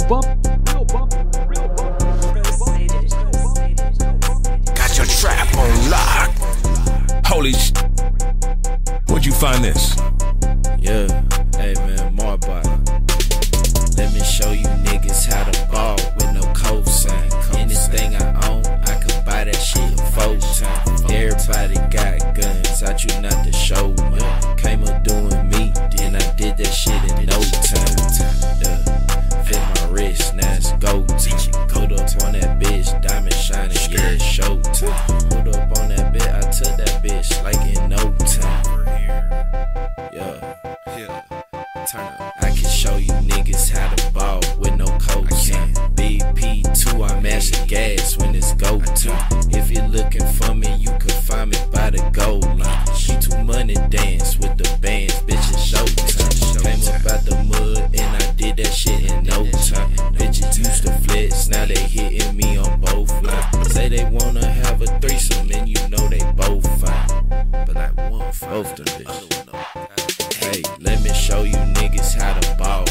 Reel Bump, Reel Bump, Reel Bump. Got your trap on lock. Holy sh. Where'd you find this? Yeah, hey man, Marbot. Let me show you niggas how to ball with no cosign. Anything I own, I could buy that shit full time. Everybody got guns, I choose not to show shining, yeah, it's showtime. Hold up on that bitch, I took that bitch like in no time. Yeah, yeah. Turn up. I can show you niggas how to ball with no cocaine. BP2, I mash the gas when it's go time. If you're looking for me, you can find me by the goal line. She too money dance with the bands, bitch, it's showtime. Came up out the mud and I did that shit in no time. Bitches used to flex, now they hitting me on both lines. Say they wanna have a threesome and you know they both fine. But like one, both them bitches. Hey, let me show you niggas how to ball